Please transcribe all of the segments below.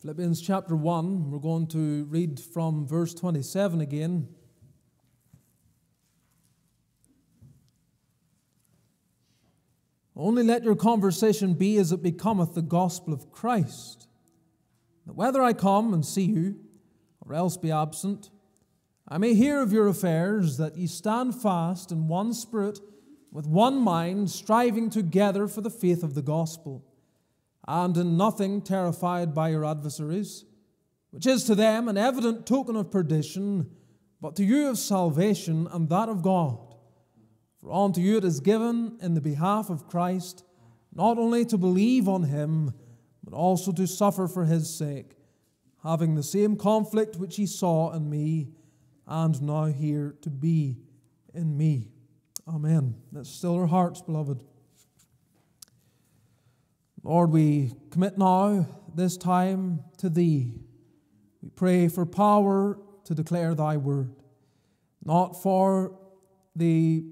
Philippians chapter 1, we're going to read from verse 27 again. Only let your conversation be as it becometh the gospel of Christ, that whether I come and see you, or else be absent, I may hear of your affairs, that ye stand fast in one spirit, with one mind, striving together for the faith of the gospel, and in nothing terrified by your adversaries, which is to them an evident token of perdition, but to you of salvation and that of God. For unto you it is given in the behalf of Christ not only to believe on him, but also to suffer for his sake, having the same conflict which he saw in me, and now hear to be in me. Amen. Let's still our hearts, beloved. Lord, we commit now this time to Thee. We pray for power to declare Thy word, not for the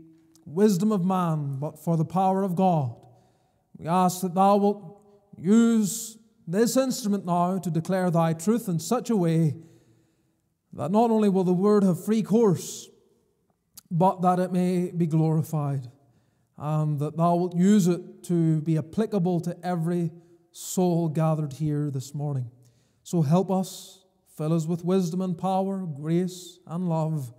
wisdom of man, but for the power of God. We ask that Thou wilt use this instrument now to declare Thy truth in such a way that not only will the word have free course, but that it may be glorified, and that Thou wilt use it to be applicable to every soul gathered here this morning. So help us, fill us with wisdom and power, grace and love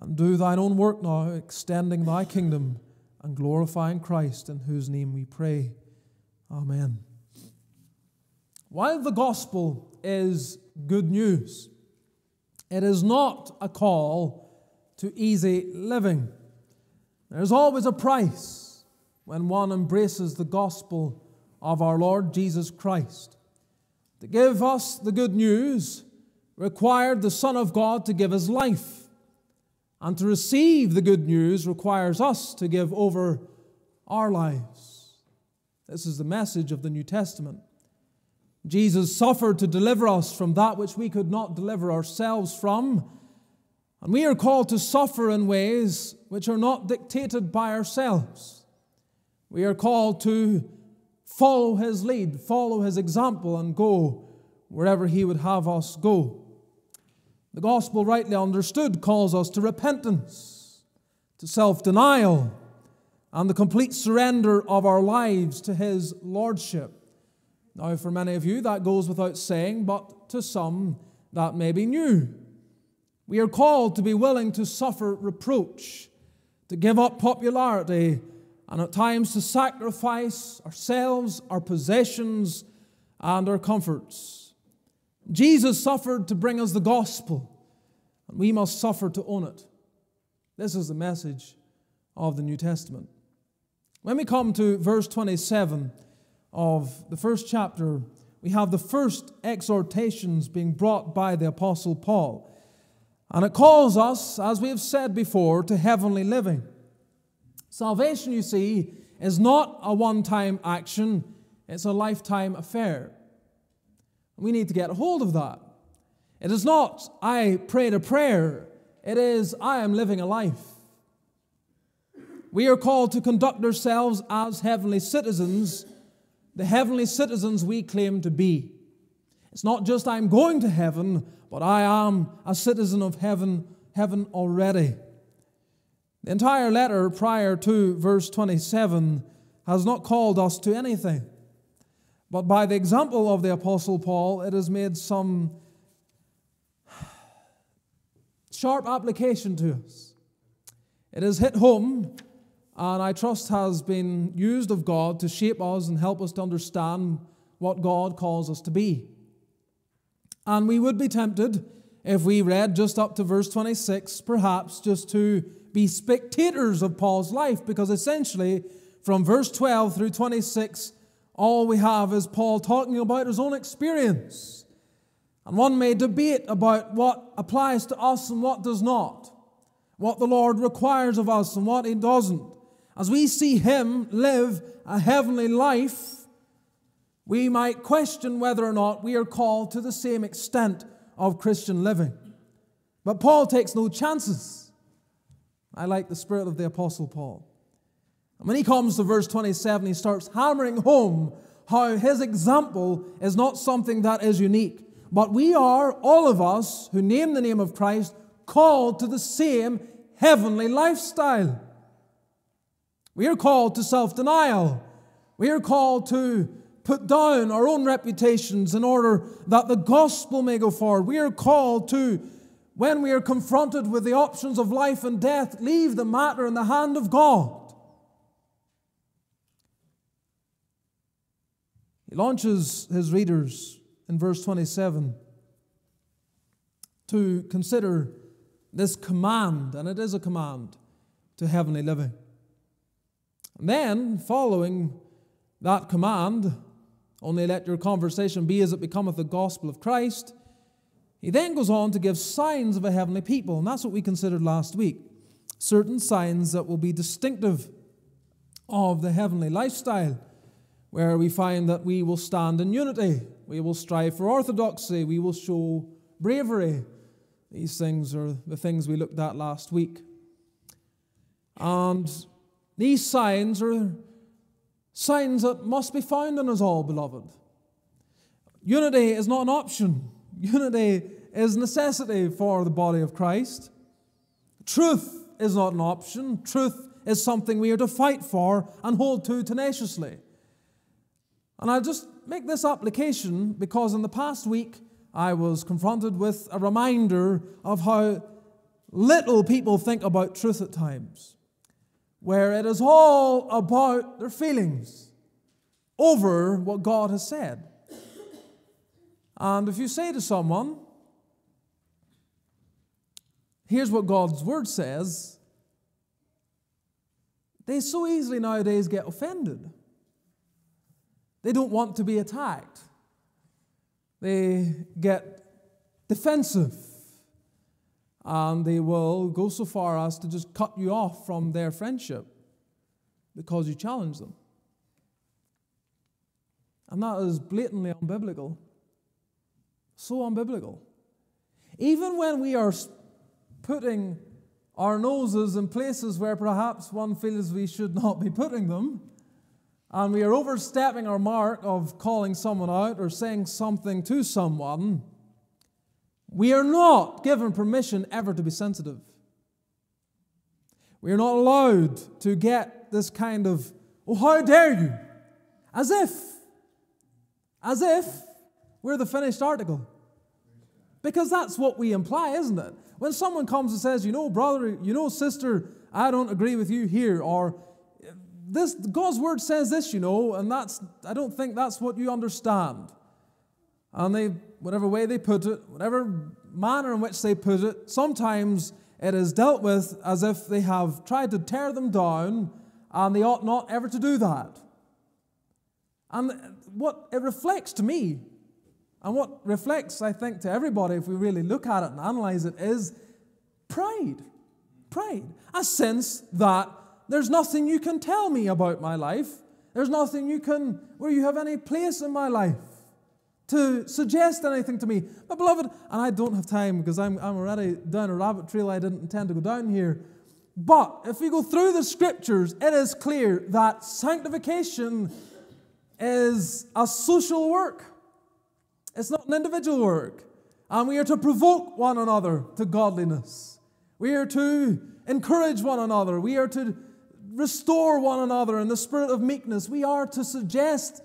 and do thine own work now, extending thy kingdom and glorifying Christ, in whose name we pray. Amen. While the gospel is good news, it is not a call to easy living. There's always a price when one embraces the gospel of our Lord Jesus Christ. To give us the good news required the Son of God to give his life. And to receive the good news requires us to give over our lives. This is the message of the New Testament. Jesus suffered to deliver us from that which we could not deliver ourselves from. And we are called to suffer in ways which are not dictated by ourselves. We are called to follow his lead, follow his example, and go wherever he would have us go. The gospel, rightly understood, calls us to repentance, to self denial, and the complete surrender of our lives to His Lordship. Now, for many of you, that goes without saying, but to some, that may be new. We are called to be willing to suffer reproach, to give up popularity, and at times to sacrifice ourselves, our possessions, and our comforts. Jesus suffered to bring us the gospel, and we must suffer to own it. This is the message of the New Testament. When we come to verse 27 of the first chapter, we have the first exhortations being brought by the Apostle Paul. And it calls us, as we have said before, to heavenly living. Salvation, you see, is not a one time action, it's a lifetime affair. We need to get hold of that. It is not, I prayed a prayer. It is, I am living a life. We are called to conduct ourselves as heavenly citizens, the heavenly citizens we claim to be. It's not just I'm going to heaven, but I am a citizen of heaven, heaven already. The entire letter prior to verse 27 has not called us to anything. But by the example of the Apostle Paul, it has made some sharp application to us. It has hit home, and I trust has been used of God to shape us and help us to understand what God calls us to be. And we would be tempted, if we read just up to verse 26, perhaps just to be spectators of Paul's life, because essentially, from verse 12 through 26, all we have is Paul talking about his own experience. And one may debate about what applies to us and what does not, what the Lord requires of us and what he doesn't. As we see him live a heavenly life, we might question whether or not we are called to the same extent of Christian living. But Paul takes no chances. I like the spirit of the Apostle Paul. And when he comes to verse 27, he starts hammering home how his example is not something that is unique. But we are, all of us who name the name of Christ, called to the same heavenly lifestyle. We are called to self denial. We are called to put down our own reputations in order that the gospel may go forward. We are called to, when we are confronted with the options of life and death, leave the matter in the hand of God. He launches his readers in verse 27 to consider this command, and it is a command, to heavenly living. And then, following that command, only let your conversation be as it becometh the gospel of Christ, he then goes on to give signs of a heavenly people, and that's what we considered last week. Certain signs that will be distinctive of the heavenly lifestyle, where we find that we will stand in unity, we will strive for orthodoxy, we will show bravery, these things are the things we looked at last week. And these signs are signs that must be found in us all, beloved. Unity is not an option, unity is necessity for the body of Christ. Truth is not an option, truth is something we are to fight for and hold to tenaciously. And I'll just make this application because in the past week I was confronted with a reminder of how little people think about truth at times, where it is all about their feelings over what God has said. And if you say to someone, here's what God's word says, they so easily nowadays get offended. They don't want to be attacked. They get defensive and they will go so far as to just cut you off from their friendship because you challenge them. And that is blatantly unbiblical. So unbiblical. Even when we are putting our noses in places where perhaps one feels we should not be putting them, and we are overstepping our mark of calling someone out or saying something to someone, we are not given permission ever to be sensitive. We are not allowed to get this kind of, oh, how dare you? As if, as if we're the finished article. Because that's what we imply, isn't it? When someone comes and says, you know, brother, you know, sister, I don't agree with you here, or this God's word says this, you know, and that's I don't think that's what you understand. And they, whatever way they put it, whatever manner in which they put it, sometimes it is dealt with as if they have tried to tear them down, and they ought not ever to do that. And what it reflects to me, and what reflects, I think, to everybody if we really look at it and analyze it, is pride. Pride. A sense that there's nothing you can tell me about my life. There's nothing you can, where you have any place in my life to suggest anything to me. But, beloved, and I don't have time because I'm, I'm already down a rabbit trail I didn't intend to go down here. But if we go through the scriptures, it is clear that sanctification is a social work, it's not an individual work. And we are to provoke one another to godliness. We are to encourage one another. We are to restore one another in the spirit of meekness. We are to suggest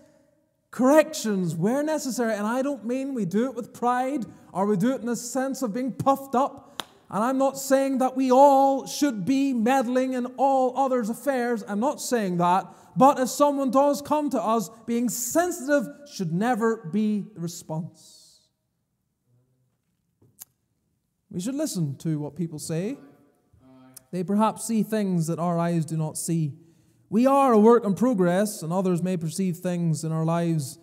corrections where necessary. And I don't mean we do it with pride or we do it in a sense of being puffed up. And I'm not saying that we all should be meddling in all others' affairs. I'm not saying that. But if someone does come to us, being sensitive should never be the response. We should listen to what people say. They perhaps see things that our eyes do not see. We are a work in progress, and others may perceive things in our lives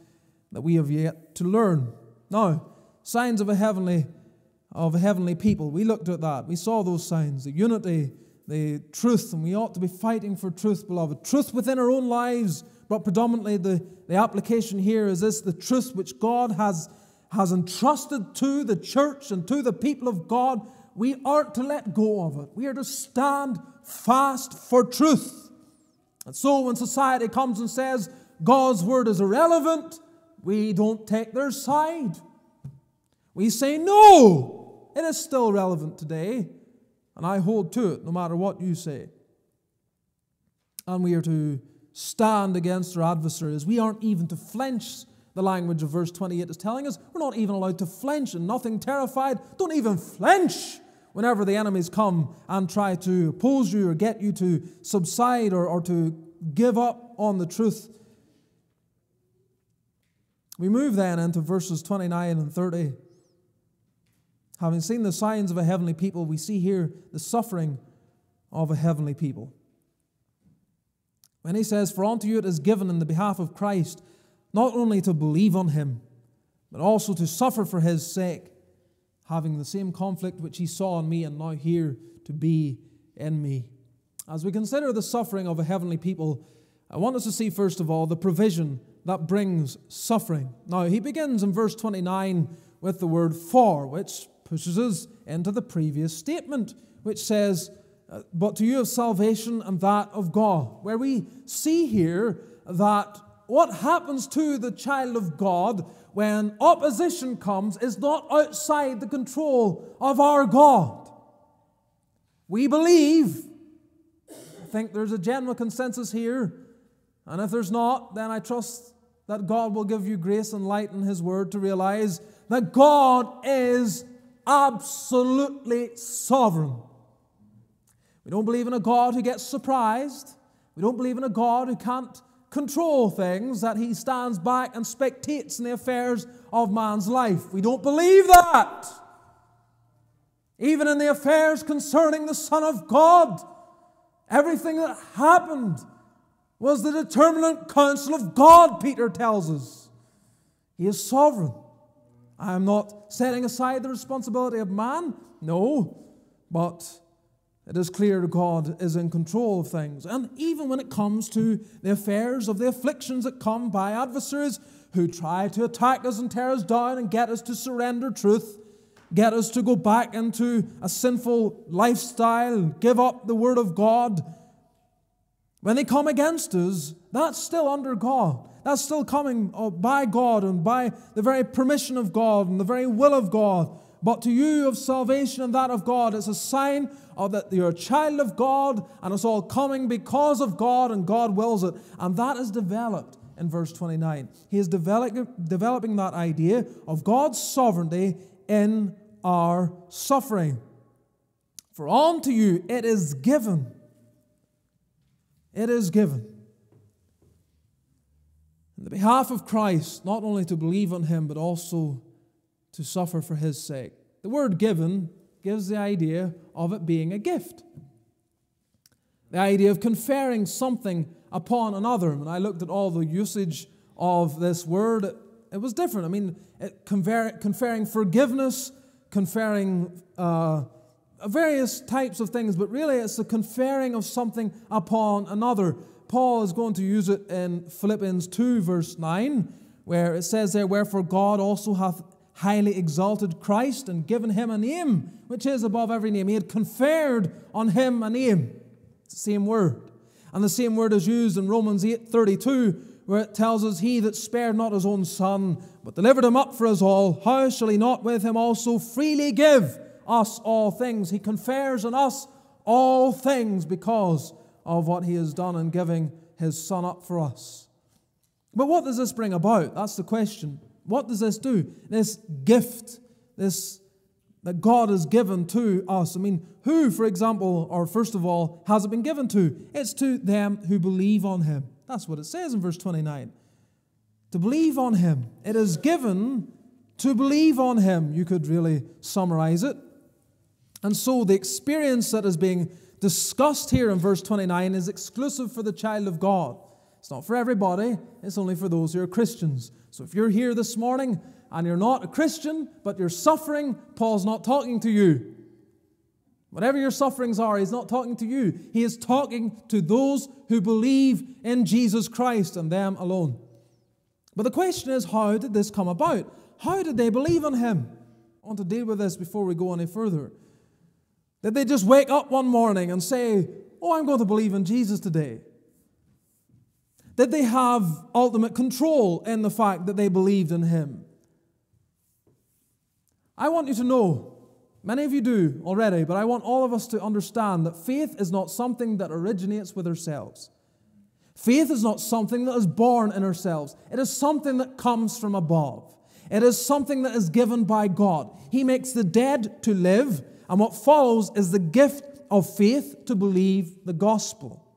that we have yet to learn. Now, signs of a heavenly of a heavenly people. We looked at that. We saw those signs, the unity, the truth, and we ought to be fighting for truth, beloved. Truth within our own lives, but predominantly the, the application here is this the truth which God has, has entrusted to the church and to the people of God we aren't to let go of it. We are to stand fast for truth. And so when society comes and says, God's word is irrelevant, we don't take their side. We say, no, it is still relevant today, and I hold to it no matter what you say. And we are to stand against our adversaries. We aren't even to flinch. The language of verse 28 is telling us we're not even allowed to flinch and nothing terrified. Don't even flinch whenever the enemies come and try to oppose you or get you to subside or, or to give up on the truth. We move then into verses 29 and 30. Having seen the signs of a heavenly people, we see here the suffering of a heavenly people. When he says, For unto you it is given in the behalf of Christ, not only to believe on him, but also to suffer for his sake, having the same conflict which he saw in me and now hear to be in me. As we consider the suffering of a heavenly people, I want us to see, first of all, the provision that brings suffering. Now, he begins in verse 29 with the word for, which pushes us into the previous statement, which says, uh, But to you of salvation and that of God, where we see here that what happens to the child of God when opposition comes is not outside the control of our God. We believe. I think there's a general consensus here. And if there's not, then I trust that God will give you grace and light in His Word to realize that God is absolutely sovereign. We don't believe in a God who gets surprised. We don't believe in a God who can't control things, that he stands back and spectates in the affairs of man's life. We don't believe that. Even in the affairs concerning the Son of God, everything that happened was the determinate counsel of God, Peter tells us. He is sovereign. I am not setting aside the responsibility of man, no, but it is clear God is in control of things. And even when it comes to the affairs of the afflictions that come by adversaries who try to attack us and tear us down and get us to surrender truth, get us to go back into a sinful lifestyle, and give up the Word of God, when they come against us, that's still under God. That's still coming uh, by God and by the very permission of God and the very will of God. But to you of salvation and that of God, it's a sign of that you're a child of God and it's all coming because of God and God wills it. And that is developed in verse 29. He is developing, developing that idea of God's sovereignty in our suffering. For unto you it is given. It is given. In the behalf of Christ, not only to believe on him, but also to suffer for his sake. The word given gives the idea of it being a gift. The idea of conferring something upon another. When I looked at all the usage of this word, it, it was different. I mean, it, confer, conferring forgiveness, conferring uh, various types of things, but really it's the conferring of something upon another. Paul is going to use it in Philippians 2, verse 9, where it says there, Wherefore God also hath highly exalted Christ and given him a name which is above every name. He had conferred on him a name. It's the same word. And the same word is used in Romans 8 32, where it tells us, He that spared not his own son, but delivered him up for us all, how shall he not with him also freely give us all things? He confers on us all things because of what he has done in giving his son up for us. But what does this bring about? That's the question. What does this do? This gift, this that God has given to us. I mean, who, for example, or first of all, has it been given to? It's to them who believe on Him. That's what it says in verse 29. To believe on Him. It is given to believe on Him. You could really summarize it. And so the experience that is being discussed here in verse 29 is exclusive for the child of God. It's not for everybody, it's only for those who are Christians. So if you're here this morning and you're not a Christian, but you're suffering, Paul's not talking to you. Whatever your sufferings are, he's not talking to you. He is talking to those who believe in Jesus Christ and them alone. But the question is, how did this come about? How did they believe in him? I want to deal with this before we go any further. Did they just wake up one morning and say, Oh, I'm going to believe in Jesus today? Did they have ultimate control in the fact that they believed in him? I want you to know, many of you do already, but I want all of us to understand that faith is not something that originates with ourselves. Faith is not something that is born in ourselves, it is something that comes from above. It is something that is given by God. He makes the dead to live, and what follows is the gift of faith to believe the gospel.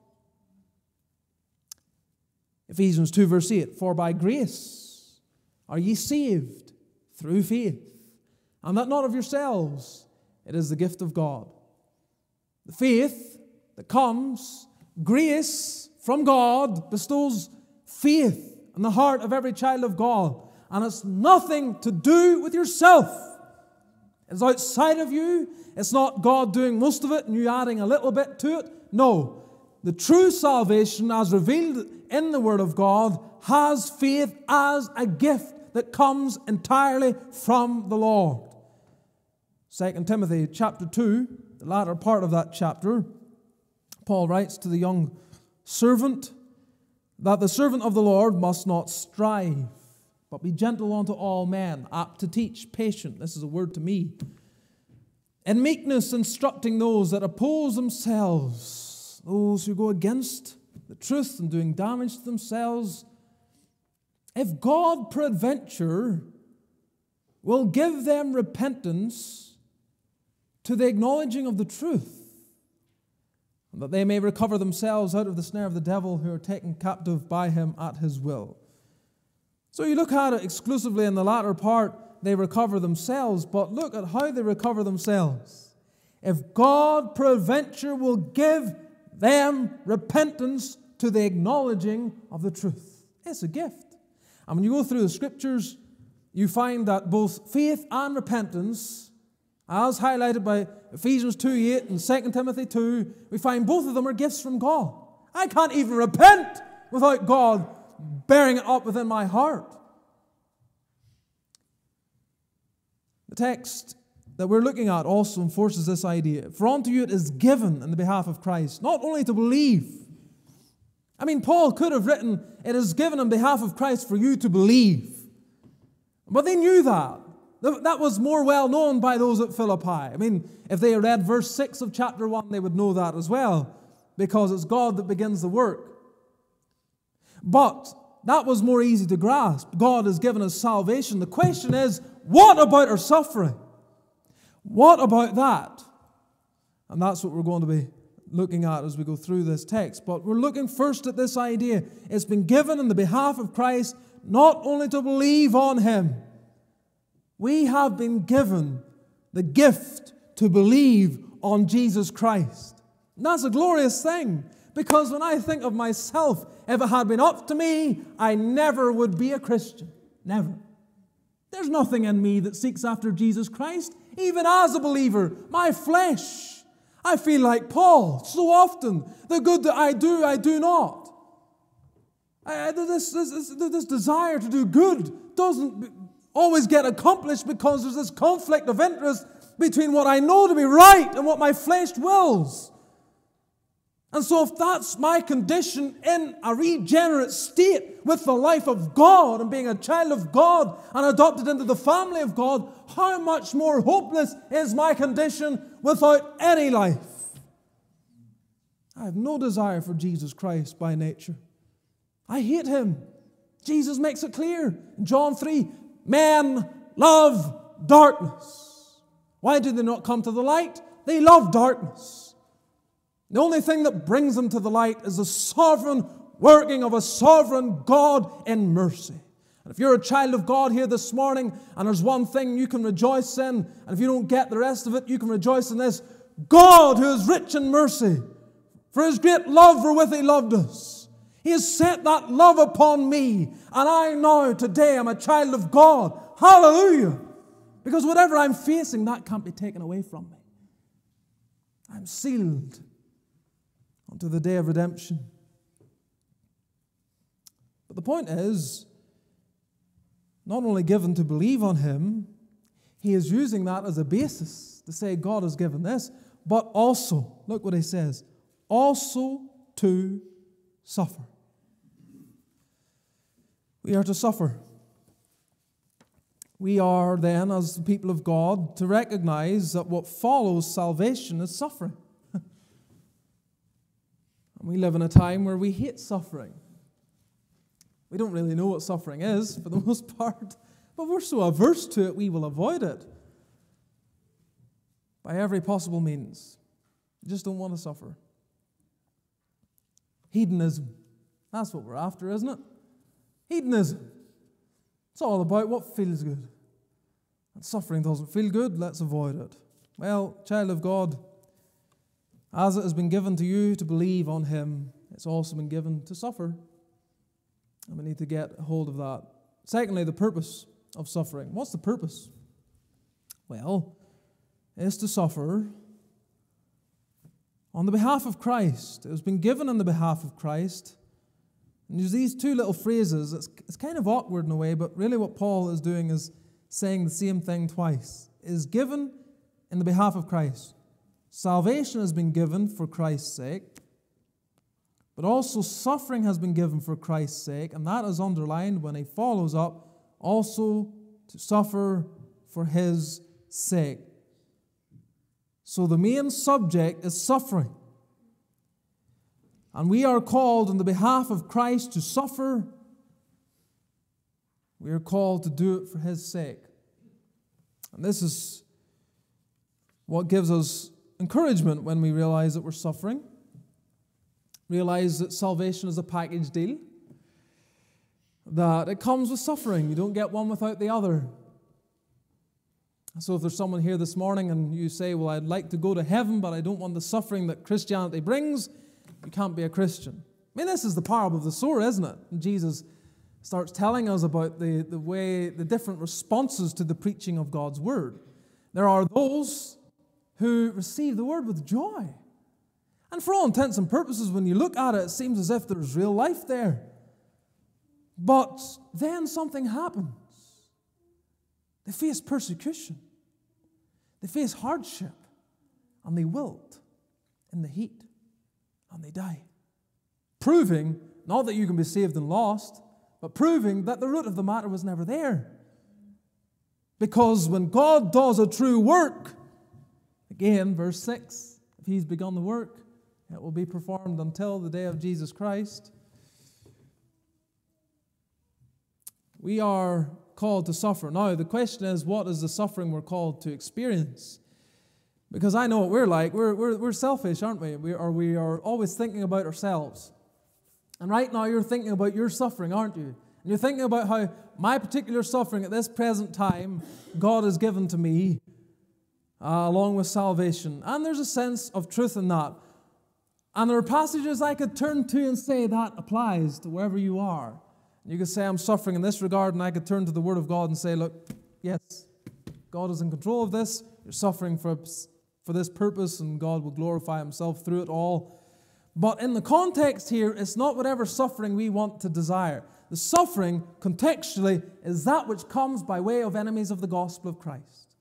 Ephesians 2, verse 8 For by grace are ye saved through faith, and that not of yourselves, it is the gift of God. The faith that comes, grace from God bestows faith in the heart of every child of God, and it's nothing to do with yourself. It's outside of you. It's not God doing most of it and you adding a little bit to it. No. The true salvation, as revealed in the Word of God, has faith as a gift that comes entirely from the Lord. 2 Timothy chapter 2, the latter part of that chapter, Paul writes to the young servant that the servant of the Lord must not strive, but be gentle unto all men, apt to teach, patient. This is a word to me. In meekness, instructing those that oppose themselves those who go against the truth and doing damage to themselves, if God peradventure will give them repentance to the acknowledging of the truth, that they may recover themselves out of the snare of the devil who are taken captive by him at his will. So you look at it exclusively in the latter part, they recover themselves, but look at how they recover themselves. If God peradventure will give them repentance to the acknowledging of the truth. It's a gift. And when you go through the scriptures, you find that both faith and repentance, as highlighted by Ephesians 2 8 and 2 Timothy 2, we find both of them are gifts from God. I can't even repent without God bearing it up within my heart. The text that we're looking at also enforces this idea. For unto you it is given in the behalf of Christ, not only to believe. I mean, Paul could have written, It is given on behalf of Christ for you to believe. But they knew that. That was more well known by those at Philippi. I mean, if they read verse 6 of chapter 1, they would know that as well, because it's God that begins the work. But that was more easy to grasp. God has given us salvation. The question is, what about our suffering? What about that? And that's what we're going to be looking at as we go through this text. But we're looking first at this idea. It's been given in the behalf of Christ not only to believe on Him, we have been given the gift to believe on Jesus Christ. And that's a glorious thing because when I think of myself, if it had been up to me, I never would be a Christian. Never. There's nothing in me that seeks after Jesus Christ. Even as a believer, my flesh, I feel like Paul so often. The good that I do, I do not. I, this, this, this desire to do good doesn't always get accomplished because there's this conflict of interest between what I know to be right and what my flesh wills. And so, if that's my condition in a regenerate state with the life of God and being a child of God and adopted into the family of God, how much more hopeless is my condition without any life? I have no desire for Jesus Christ by nature. I hate him. Jesus makes it clear in John 3 men love darkness. Why do they not come to the light? They love darkness. The only thing that brings them to the light is the sovereign working of a sovereign God in mercy. And if you're a child of God here this morning and there's one thing you can rejoice in, and if you don't get the rest of it, you can rejoice in this God who is rich in mercy, for his great love wherewith he loved us. He has sent that love upon me, and I now today am a child of God. Hallelujah! Because whatever I'm facing, that can't be taken away from me. I'm sealed unto the day of redemption. But the point is, not only given to believe on Him, He is using that as a basis to say God has given this, but also, look what He says, also to suffer. We are to suffer. We are then, as the people of God, to recognize that what follows salvation is suffering. We live in a time where we hate suffering. We don't really know what suffering is for the most part, but we're so averse to it, we will avoid it by every possible means. You just don't want to suffer. Hedonism. That's what we're after, isn't it? Hedonism. It's all about what feels good. And suffering doesn't feel good, let's avoid it. Well, child of God, as it has been given to you to believe on Him, it's also been given to suffer. And we need to get hold of that. Secondly, the purpose of suffering. What's the purpose? Well, it's to suffer on the behalf of Christ. It has been given on the behalf of Christ. And there's these two little phrases. It's, it's kind of awkward in a way, but really what Paul is doing is saying the same thing twice. It is given in the behalf of Christ. Salvation has been given for Christ's sake, but also suffering has been given for Christ's sake, and that is underlined when he follows up also to suffer for his sake. So the main subject is suffering. And we are called on the behalf of Christ to suffer. We are called to do it for his sake. And this is what gives us encouragement when we realize that we're suffering. Realize that salvation is a package deal, that it comes with suffering. You don't get one without the other. So, if there's someone here this morning and you say, Well, I'd like to go to heaven, but I don't want the suffering that Christianity brings, you can't be a Christian. I mean, this is the parable of the sower, isn't it? And Jesus starts telling us about the, the way, the different responses to the preaching of God's word. There are those who receive the word with joy. And for all intents and purposes, when you look at it, it seems as if there's real life there. But then something happens. They face persecution, they face hardship, and they wilt in the heat, and they die. Proving not that you can be saved and lost, but proving that the root of the matter was never there. Because when God does a true work, again, verse 6, if He's begun the work, it will be performed until the day of Jesus Christ. We are called to suffer. Now, the question is, what is the suffering we're called to experience? Because I know what we're like. We're, we're, we're selfish, aren't we? we or we are always thinking about ourselves. And right now, you're thinking about your suffering, aren't you? And you're thinking about how my particular suffering at this present time, God has given to me, uh, along with salvation. And there's a sense of truth in that. And there are passages I could turn to and say that applies to wherever you are. You could say, I'm suffering in this regard, and I could turn to the Word of God and say, Look, yes, God is in control of this. You're suffering for, for this purpose, and God will glorify Himself through it all. But in the context here, it's not whatever suffering we want to desire. The suffering, contextually, is that which comes by way of enemies of the gospel of Christ.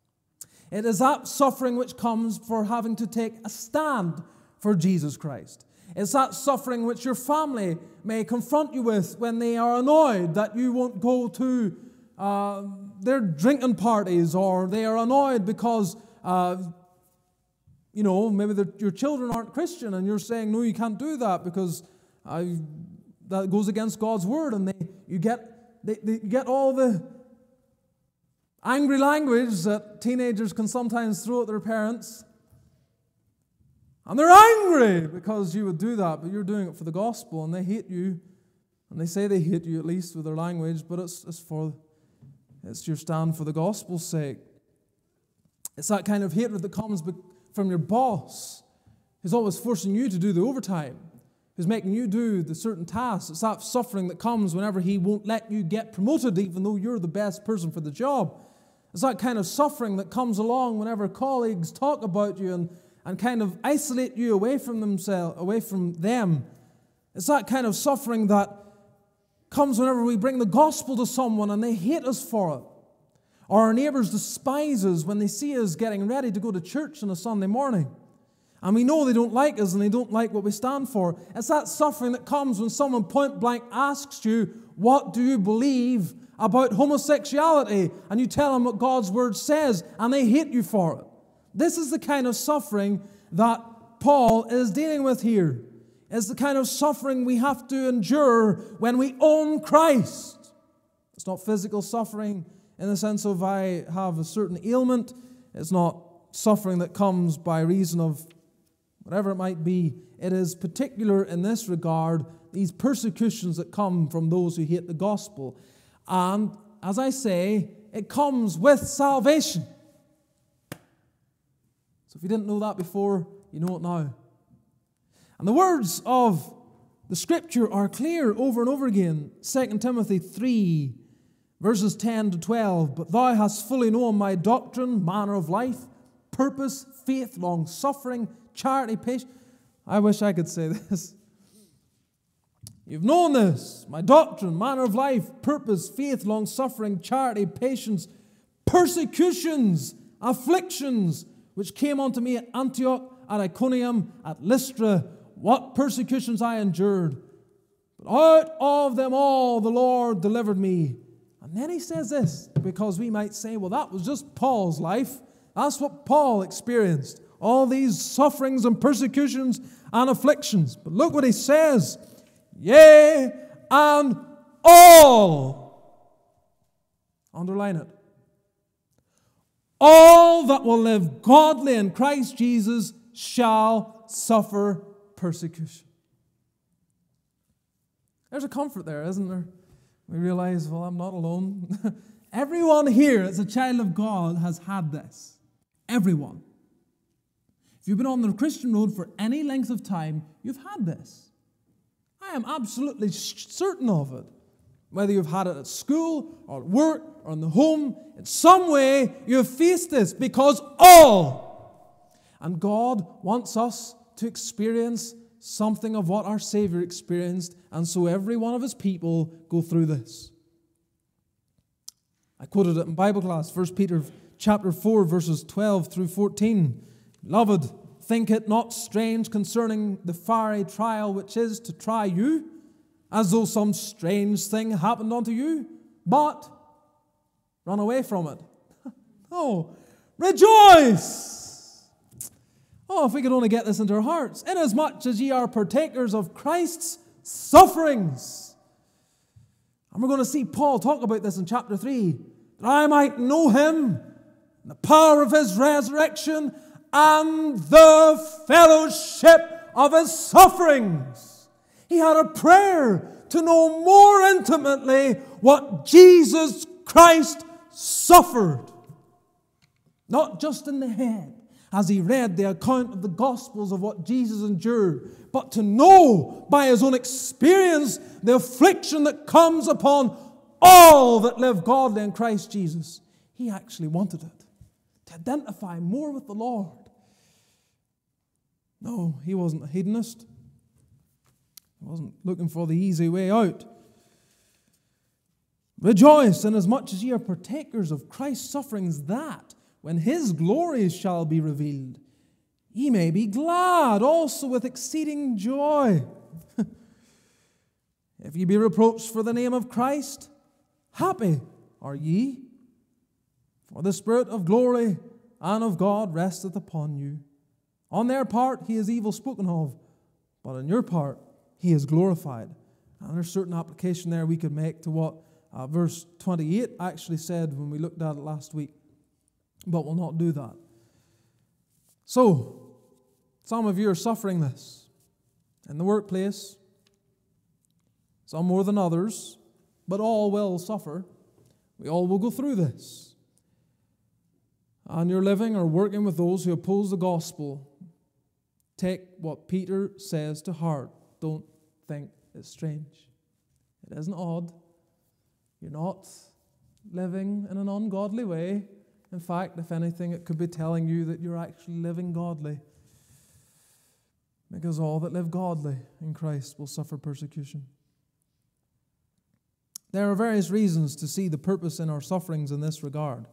It is that suffering which comes for having to take a stand for Jesus Christ. It's that suffering which your family may confront you with when they are annoyed that you won't go to uh, their drinking parties or they are annoyed because, uh, you know, maybe your children aren't Christian and you're saying, no, you can't do that because uh, that goes against God's word. And they, you, get, they, they, you get all the angry language that teenagers can sometimes throw at their parents. And they're angry because you would do that, but you're doing it for the gospel, and they hate you. And they say they hate you at least with their language, but it's, it's for it's your stand for the gospel's sake. It's that kind of hatred that comes from your boss, who's always forcing you to do the overtime, who's making you do the certain tasks. It's that suffering that comes whenever he won't let you get promoted, even though you're the best person for the job. It's that kind of suffering that comes along whenever colleagues talk about you and and kind of isolate you away from themselves, away from them. It's that kind of suffering that comes whenever we bring the gospel to someone and they hate us for it. Or our neighbors despise us when they see us getting ready to go to church on a Sunday morning. And we know they don't like us and they don't like what we stand for. It's that suffering that comes when someone point blank asks you, What do you believe about homosexuality? And you tell them what God's word says and they hate you for it. This is the kind of suffering that Paul is dealing with here. It's the kind of suffering we have to endure when we own Christ. It's not physical suffering in the sense of I have a certain ailment. It's not suffering that comes by reason of whatever it might be, it is particular in this regard, these persecutions that come from those who hate the gospel. And as I say, it comes with salvation. So if you didn't know that before, you know it now. And the words of the scripture are clear over and over again. 2 Timothy 3, verses 10 to 12. But thou hast fully known my doctrine, manner of life, purpose, faith, long suffering charity, patience. I wish I could say this. You've known this, my doctrine, manner of life, purpose, faith, long suffering, charity, patience, persecutions, afflictions, which came unto me at Antioch, at Iconium, at Lystra, what persecutions I endured. But out of them all the Lord delivered me. And then he says this, because we might say, well, that was just Paul's life. That's what Paul experienced all these sufferings and persecutions and afflictions. But look what he says Yea, and all. Underline it. All that will live godly in Christ Jesus shall suffer persecution. There's a comfort there, isn't there? We realize, well, I'm not alone. Everyone here, as a child of God, has had this. Everyone. If you've been on the Christian road for any length of time, you've had this. I am absolutely certain of it. Whether you've had it at school or at work or in the home, in some way you've faced this because all. And God wants us to experience something of what our Savior experienced, and so every one of His people go through this. I quoted it in Bible class, 1 Peter chapter 4, verses 12 through 14. Beloved, think it not strange concerning the fiery trial which is to try you, as though some strange thing happened unto you, but run away from it. oh, rejoice! Oh, if we could only get this into our hearts, inasmuch as ye are partakers of Christ's sufferings. And we're going to see Paul talk about this in chapter 3 that I might know him, the power of his resurrection, and the fellowship of his sufferings. He had a prayer to know more intimately what Jesus Christ suffered. Not just in the head, as he read the account of the Gospels of what Jesus endured, but to know by his own experience the affliction that comes upon all that live godly in Christ Jesus. He actually wanted it to identify more with the Lord. No, he wasn't a hedonist. He wasn't looking for the easy way out. Rejoice inasmuch as much as ye are partakers of Christ's sufferings, that when his glories shall be revealed, ye may be glad also with exceeding joy. if ye be reproached for the name of Christ, happy are ye, for the Spirit of glory and of God resteth upon you. On their part, he is evil spoken of, but on your part, he is glorified. And there's certain application there we could make to what uh, verse 28 actually said when we looked at it last week, but we'll not do that. So, some of you are suffering this in the workplace, some more than others, but all will suffer. We all will go through this. And you're living or working with those who oppose the gospel Take what Peter says to heart. Don't think it's strange. It isn't odd. You're not living in an ungodly way. In fact, if anything, it could be telling you that you're actually living godly. Because all that live godly in Christ will suffer persecution. There are various reasons to see the purpose in our sufferings in this regard.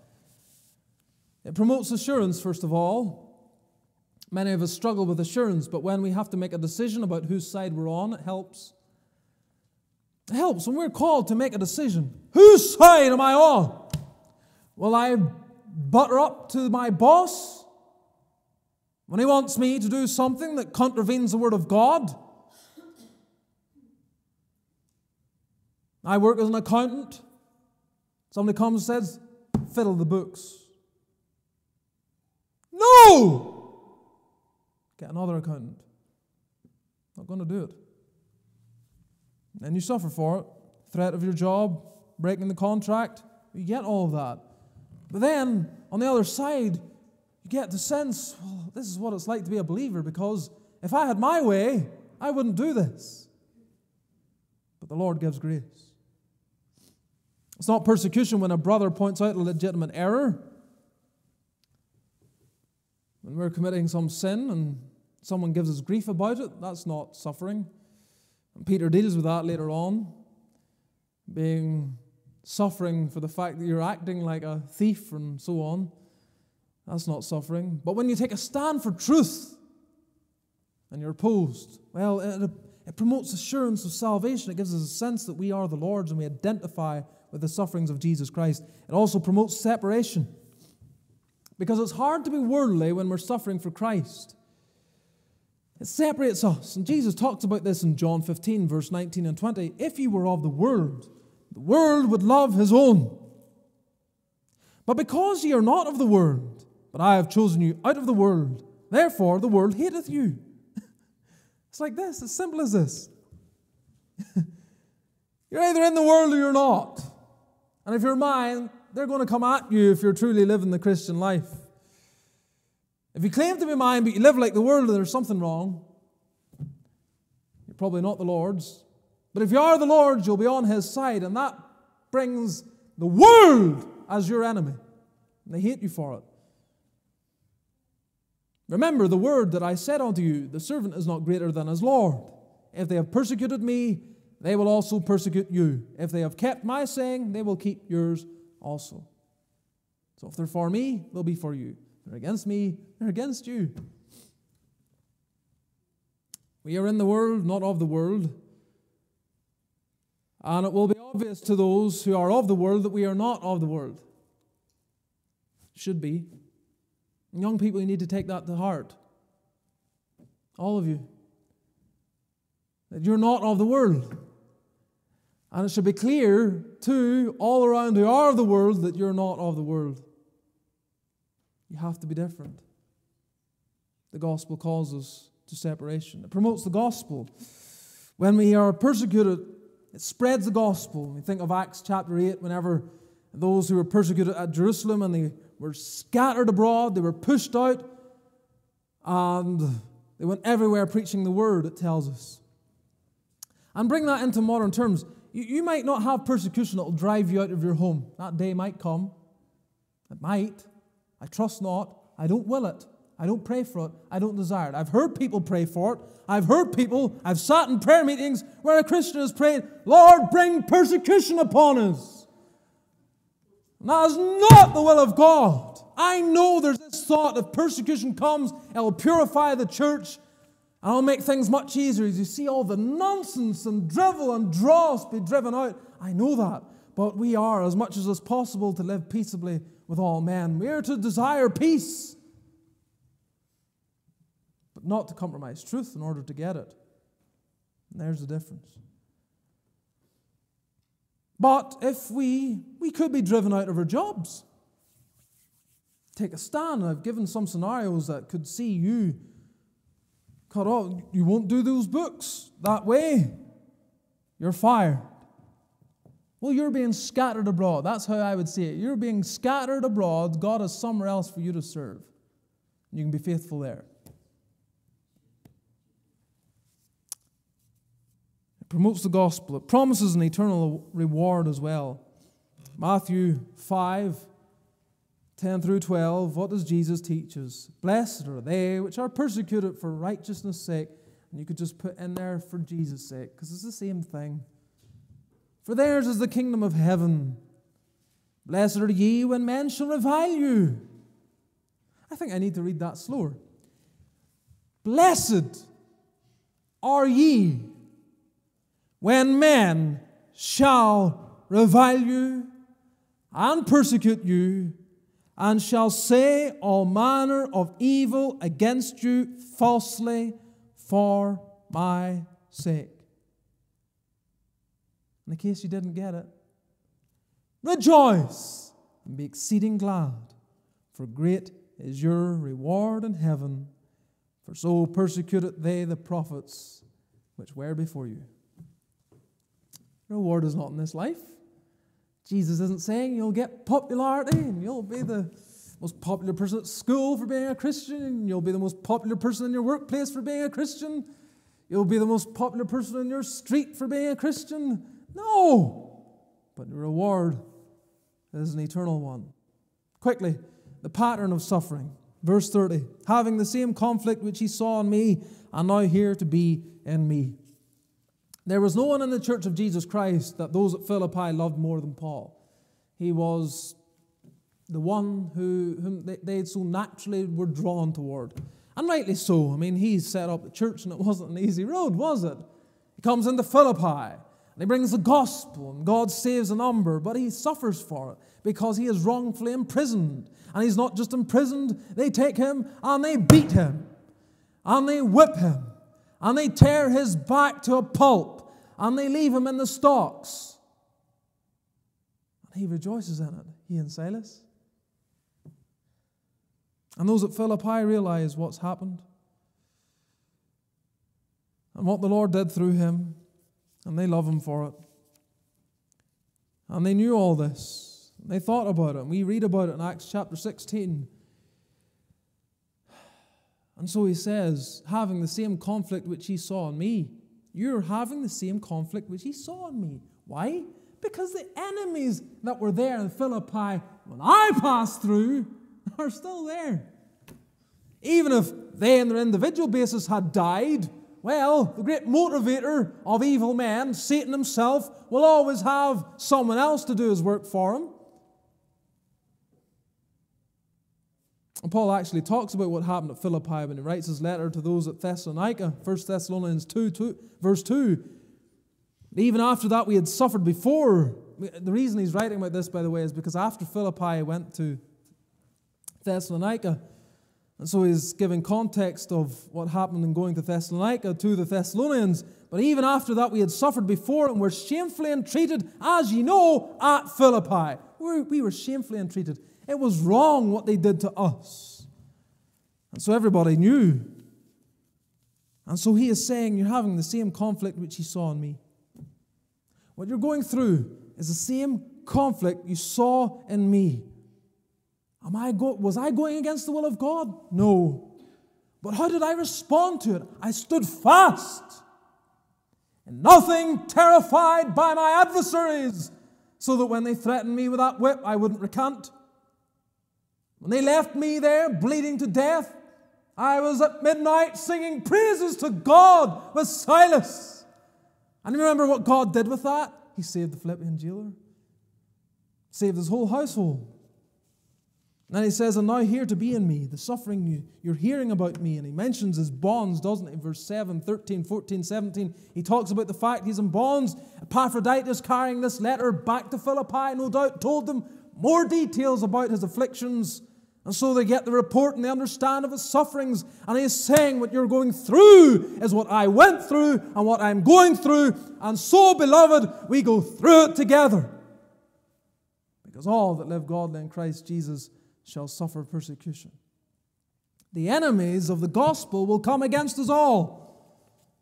It promotes assurance, first of all, Many of us struggle with assurance, but when we have to make a decision about whose side we're on, it helps. It helps when we're called to make a decision. Whose side am I on? Will I butter up to my boss when he wants me to do something that contravenes the Word of God? I work as an accountant. Somebody comes and says, fiddle the books. No! Get another accountant. Not going to do it. And you suffer for it. Threat of your job, breaking the contract, you get all of that. But then, on the other side, you get the sense, well, this is what it's like to be a believer because if I had my way, I wouldn't do this. But the Lord gives grace. It's not persecution when a brother points out a legitimate error. When we're committing some sin and someone gives us grief about it, that's not suffering. And Peter deals with that later on, being suffering for the fact that you're acting like a thief and so on. That's not suffering. But when you take a stand for truth and you're opposed, well, it, it promotes assurance of salvation. It gives us a sense that we are the Lord's and we identify with the sufferings of Jesus Christ. It also promotes separation. Because it's hard to be worldly when we're suffering for Christ. It separates us. And Jesus talks about this in John 15, verse 19 and 20. If you were of the world, the world would love his own. But because ye are not of the world, but I have chosen you out of the world, therefore the world hateth you. it's like this, as simple as this. you're either in the world or you're not. And if you're mine, they're going to come at you if you're truly living the Christian life. If you claim to be mine, but you live like the world, there's something wrong. You're probably not the Lord's. But if you are the Lord's, you'll be on his side, and that brings the world as your enemy. And they hate you for it. Remember the word that I said unto you the servant is not greater than his Lord. If they have persecuted me, they will also persecute you. If they have kept my saying, they will keep yours also. So if they're for me, they'll be for you. They're against me, they're against you. We are in the world, not of the world. And it will be obvious to those who are of the world that we are not of the world. Should be. Young people, you need to take that to heart. All of you. That you're not of the world. And it should be clear to all around who are of the world that you're not of the world. You have to be different. The gospel calls us to separation. It promotes the gospel. When we are persecuted, it spreads the gospel. We think of Acts chapter 8, whenever those who were persecuted at Jerusalem and they were scattered abroad, they were pushed out, and they went everywhere preaching the word, it tells us. And bring that into modern terms. You, you might not have persecution that will drive you out of your home. That day might come. It might. I trust not. I don't will it. I don't pray for it. I don't desire it. I've heard people pray for it. I've heard people, I've sat in prayer meetings where a Christian has prayed, Lord, bring persecution upon us. And that is not the will of God. I know there's this thought if persecution comes, it will purify the church and I'll make things much easier as you see all the nonsense and drivel and dross be driven out. I know that. But we are, as much as is possible, to live peaceably with all men. We are to desire peace, but not to compromise truth in order to get it. And there's the difference. But if we, we could be driven out of our jobs. Take a stand. I've given some scenarios that could see you cut off. You won't do those books that way. You're fired. Well, you're being scattered abroad. That's how I would say it. You're being scattered abroad. God has somewhere else for you to serve. You can be faithful there. It promotes the gospel, it promises an eternal reward as well. Matthew 5 10 through 12, what does Jesus teach us? Blessed are they which are persecuted for righteousness' sake. And you could just put in there for Jesus' sake, because it's the same thing. For theirs is the kingdom of heaven. Blessed are ye when men shall revile you. I think I need to read that slower. Blessed are ye when men shall revile you and persecute you, and shall say all manner of evil against you falsely for my sake. In case you didn't get it, rejoice and be exceeding glad, for great is your reward in heaven. For so persecuted they the prophets which were before you. Reward is not in this life. Jesus isn't saying you'll get popularity and you'll be the most popular person at school for being a Christian, and you'll be the most popular person in your workplace for being a Christian, you'll be the most popular person in your street for being a Christian. No! But the reward is an eternal one. Quickly, the pattern of suffering. Verse 30 having the same conflict which he saw in me, and now hear to be in me. There was no one in the church of Jesus Christ that those at Philippi loved more than Paul. He was the one who, whom they, they so naturally were drawn toward. And rightly so. I mean, he set up the church and it wasn't an easy road, was it? He comes into Philippi he brings the gospel and God saves a number, but he suffers for it because he is wrongfully imprisoned. And he's not just imprisoned, they take him and they beat him and they whip him and they tear his back to a pulp and they leave him in the stocks. And he rejoices in it, he and Silas. And those at Philippi realize what's happened and what the Lord did through him, and they love him for it. And they knew all this. They thought about it. And we read about it in Acts chapter 16. And so he says, having the same conflict which he saw in me, you're having the same conflict which he saw in me. Why? Because the enemies that were there in Philippi when I passed through are still there. Even if they, on their individual basis, had died, well, the great motivator of evil men, Satan himself, will always have someone else to do his work for him. And Paul actually talks about what happened at Philippi when he writes his letter to those at Thessalonica, 1 Thessalonians 2, 2 verse 2. Even after that, we had suffered before. The reason he's writing about this, by the way, is because after Philippi went to Thessalonica, and so he's giving context of what happened in going to Thessalonica to the Thessalonians. But even after that, we had suffered before and were shamefully entreated, as you know, at Philippi. We were shamefully entreated. It was wrong what they did to us. And so everybody knew. And so he is saying, You're having the same conflict which he saw in me. What you're going through is the same conflict you saw in me. Am I go- was I going against the will of God? No. But how did I respond to it? I stood fast. And nothing terrified by my adversaries, so that when they threatened me with that whip, I wouldn't recant. When they left me there bleeding to death, I was at midnight singing praises to God with Silas. And remember what God did with that? He saved the Philippian jailer, saved his whole household. And he says, And now hear to be in me, the suffering you, you're hearing about me. And he mentions his bonds, doesn't he? Verse 7, 13, 14, 17. He talks about the fact he's in bonds. Epaphroditus carrying this letter back to Philippi, no doubt, told them more details about his afflictions. And so they get the report and they understand of his sufferings. And he is saying, What you're going through is what I went through and what I'm going through. And so, beloved, we go through it together. Because all that live godly in Christ Jesus shall suffer persecution. The enemies of the gospel will come against us all.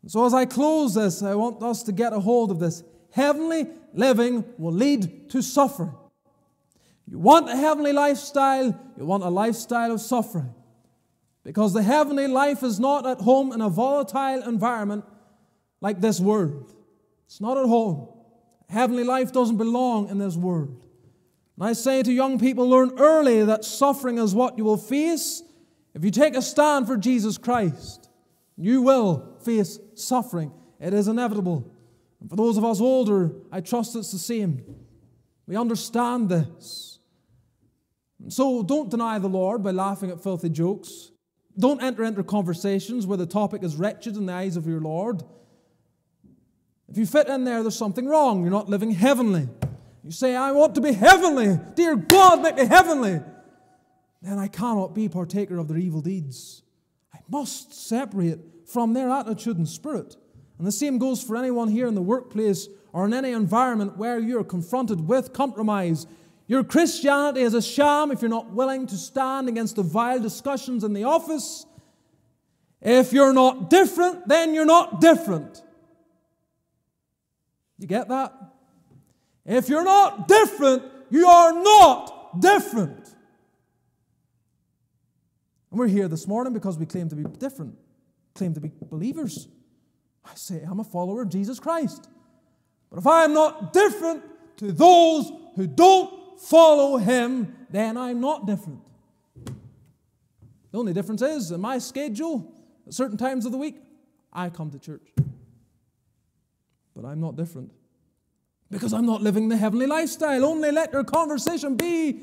So, as I close this, I want us to get a hold of this. Heavenly living will lead to suffering. You want a heavenly lifestyle, you want a lifestyle of suffering. Because the heavenly life is not at home in a volatile environment like this world. It's not at home. Heavenly life doesn't belong in this world. And I say to young people, learn early that suffering is what you will face. If you take a stand for Jesus Christ, you will face suffering. It is inevitable. And for those of us older, I trust it's the same. We understand this. So don't deny the Lord by laughing at filthy jokes. Don't enter into conversations where the topic is wretched in the eyes of your Lord. If you fit in there, there's something wrong. You're not living heavenly. You say, I want to be heavenly. Dear God, make me heavenly. Then I cannot be partaker of their evil deeds. I must separate from their attitude and spirit. And the same goes for anyone here in the workplace or in any environment where you're confronted with compromise. Your Christianity is a sham if you're not willing to stand against the vile discussions in the office. If you're not different, then you're not different. You get that? If you're not different, you are not different. And we're here this morning because we claim to be different, claim to be believers. I say, I'm a follower of Jesus Christ. But if I am not different to those who don't follow him, then I'm not different. The only difference is in my schedule, at certain times of the week, I come to church. But I'm not different. Because I'm not living the heavenly lifestyle. Only let your conversation be,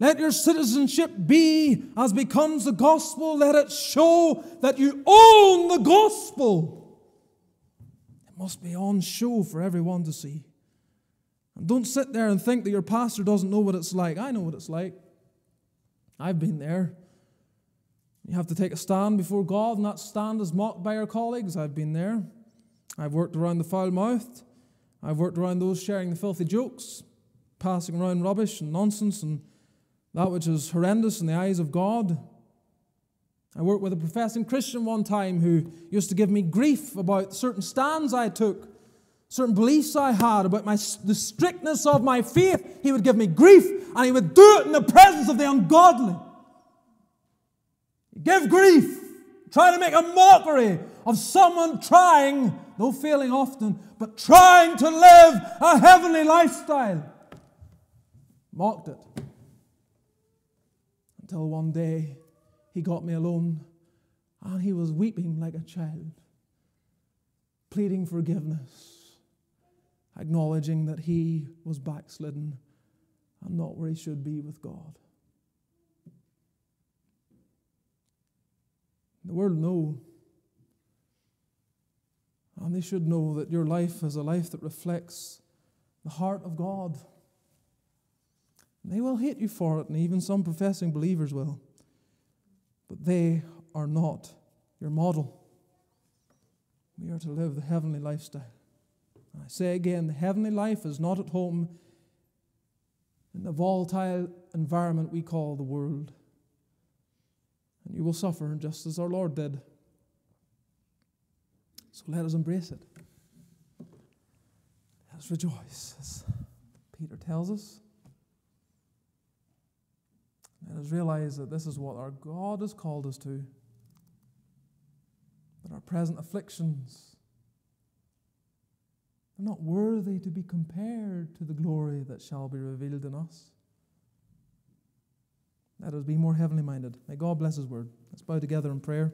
let your citizenship be as becomes the gospel. Let it show that you own the gospel It must be on show for everyone to see. And don't sit there and think that your pastor doesn't know what it's like. I know what it's like. I've been there. You have to take a stand before God, and that stand is mocked by your colleagues. I've been there. I've worked around the foul mouthed. I've worked around those sharing the filthy jokes, passing around rubbish and nonsense and that which is horrendous in the eyes of God. I worked with a professing Christian one time who used to give me grief about certain stands I took, certain beliefs I had about my, the strictness of my faith. He would give me grief, and he would do it in the presence of the ungodly. Give grief, try to make a mockery of someone trying, though failing often, but trying to live a heavenly lifestyle. Mocked it. Until one day, he got me alone and he was weeping like a child, pleading forgiveness, acknowledging that he was backslidden and not where he should be with God. The world know, and they should know that your life is a life that reflects the heart of God. They will hate you for it, and even some professing believers will but they are not your model. We are to live the heavenly lifestyle. And I say again, the heavenly life is not at home in the volatile environment we call the world. And you will suffer just as our Lord did. So let us embrace it. Let us rejoice, as Peter tells us. Let us realize that this is what our God has called us to. That our present afflictions are not worthy to be compared to the glory that shall be revealed in us. Let us be more heavenly minded. May God bless His word. Let's bow together in prayer.